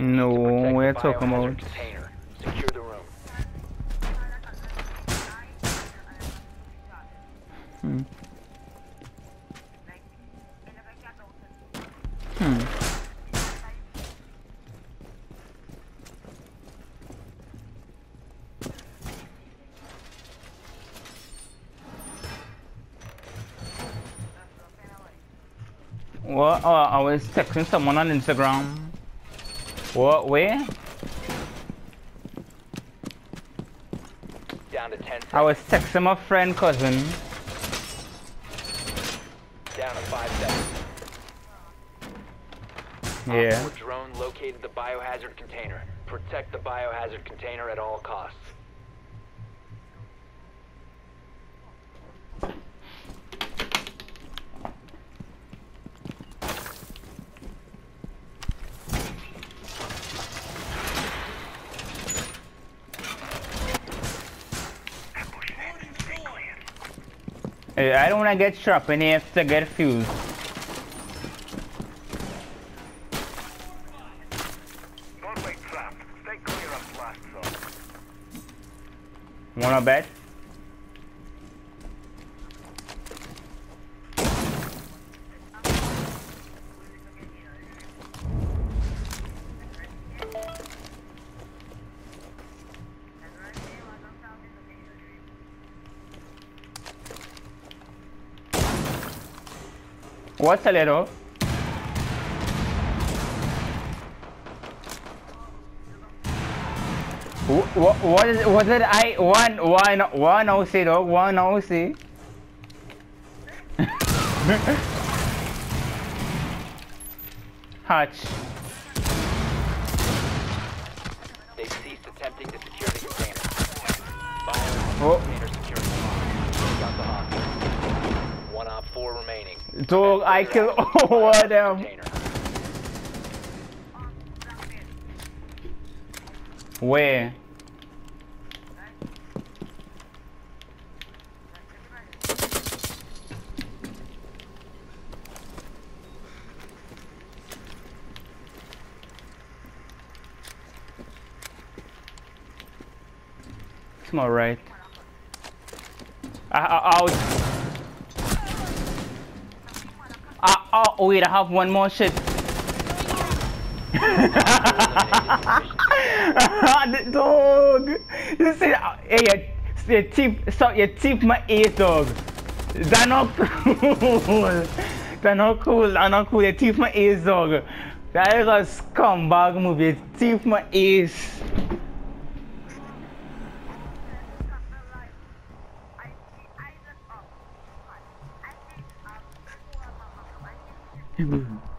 No, we're talking about- Container. Secure the room. Hmm. Hmm. What? Oh, I was texting someone on Instagram. What? Where? Down to 10 I was texting my friend cousin. Down to 5 seconds. Yeah. Op four drone located the biohazard container. Protect the biohazard container at all costs. I don't wanna get trapped in here to get fused. Gunfight trapped. Stay clear of blast zone. Wanna bet? What's a little? What, what is what did I one one one oh OC dog one oh OC? Hutch. They've ceased attempting to secure the container. Oh. Dog, I kill all of them. Where? It's not right. I. I, oh, wait, I have one more shit. dog. You see, uh, hey, your, your teeth, so your teeth, my ears, dog. That not cool. That not cool. That not cool. Your teeth, my ears, dog. That is a scumbag movie. Your teeth, my ears. I